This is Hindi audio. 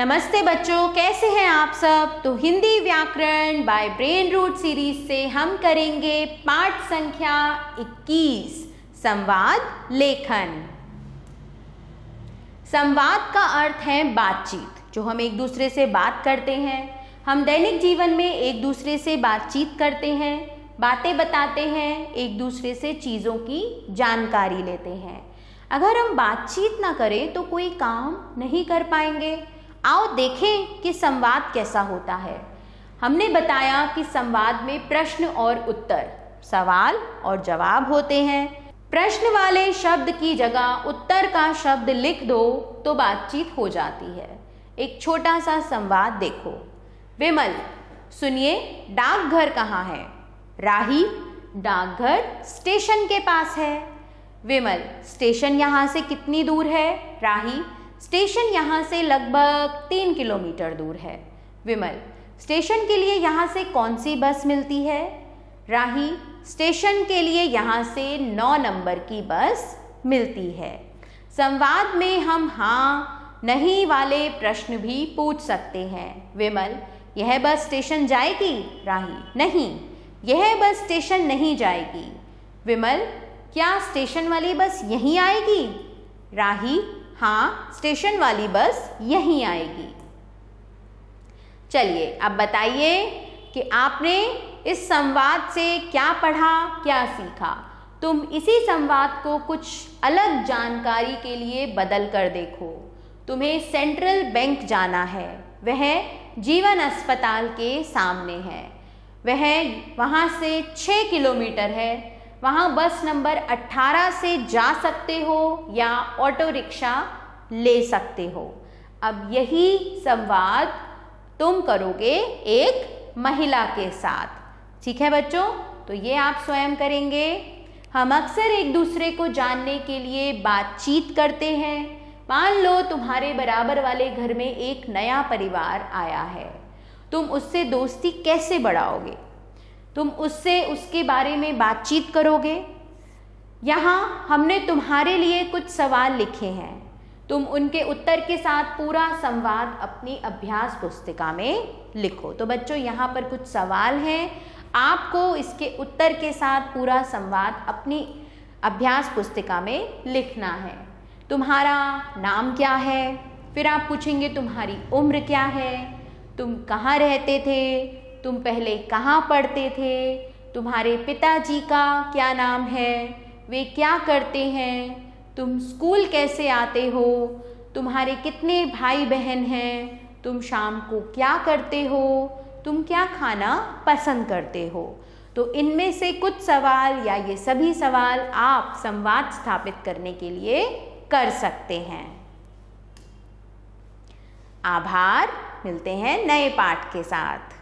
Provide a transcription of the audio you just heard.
नमस्ते बच्चों, कैसे हैं आप सब? तो हिंदी व्याकरण बाय ब्रेन रूट सीरीज़ से हम करेंगे पाठ संख्या 21 संवाद लेखन। संवाद का अर्थ है बातचीत, जो हम एक दूसरे से बात करते हैं। हम दैनिक जीवन में एक दूसरे से बातचीत करते हैं, बातें बताते हैं, एक दूसरे से चीज़ों की जानकारी लेते हैं। अगर हम बातचीत ना करें तो कोई काम नहीं कर पाएँगे। आओ देखें कि संवाद कैसा होता है। हमने बताया कि संवाद में प्रश्न और उत्तर, सवाल और जवाब होते हैं। प्रश्न वाले शब्द की जगह उत्तर का शब्द लिख दो तो बातचीत हो जाती है। एक छोटा सा संवाद देखो। विमल, सुनिए, डाकघर कहाँ है? राही, डाकघर स्टेशन के पास है। विमल, स्टेशन यहाँ से कितनी दूर है? राही स्टेशन यहाँ से लगभग तीन किलोमीटर दूर है। विमल, स्टेशन के लिए यहाँ से कौन सी बस मिलती है? राही, स्टेशन के लिए यहाँ से नौ नंबर की बस मिलती है। संवाद में हम हाँ नहीं वाले प्रश्न भी पूछ सकते हैं। विमल, यह बस स्टेशन जाएगी? राही, नहीं, यह बस स्टेशन नहीं जाएगी। विमल, क्या स्टेशन वाली बस यहीं आएगी? राही हाँ स्टेशन वाली बस यहीं आएगी। चलिए, अब बताइए कि आपने इस संवाद से क्या पढ़ा, क्या सीखा? तुम इसी संवाद को कुछ अलग जानकारी के लिए बदल कर देखो। तुम्हें सेंट्रल बैंक जाना है। वह जीवन अस्पताल के सामने है। वह वहाँ से छः किलोमीटर है। वहाँ बस नंबर 18 से जा सकते हो या ऑटो रिक्शा ले सकते हो। अब यही संवाद तुम करोगे एक महिला के साथ। ठीक है बच्चों? तो ये आप स्वयं करेंगे। हम अक्सर एक दूसरे को जानने के लिए बातचीत करते हैं। मान लो तुम्हारे बराबर वाले घर में एक नया परिवार आया है। तुम उससे दोस्ती कैसे बढ़ाओगे? तुम उससे उसके बारे में बातचीत करोगे? यहाँ हमने तुम्हारे लिए कुछ सवाल लिखे हैं। तुम उनके उत्तर के साथ पूरा संवाद अपनी अभ्यास पुस्तिका में लिखो। तो बच्चों, यहाँ पर कुछ सवाल हैं। आपको इसके उत्तर के साथ पूरा संवाद अपनी अभ्यास पुस्तिका में लिखना है। तुम्हारा नाम क्या है? फिर आप पूछेंगे, तुम्हारी उम्र क्या है? तुम कहाँ रहते थे? तुम पहले कहाँ पढ़ते थे? तुम्हारे पिताजी का क्या नाम है? वे क्या करते हैं? तुम स्कूल कैसे आते हो? तुम्हारे कितने भाई बहन हैं? तुम शाम को क्या करते हो? तुम क्या खाना पसंद करते हो? तो इनमें से कुछ सवाल या ये सभी सवाल आप संवाद स्थापित करने के लिए कर सकते हैं। आभार, मिलते हैं नए पाठ के साथ।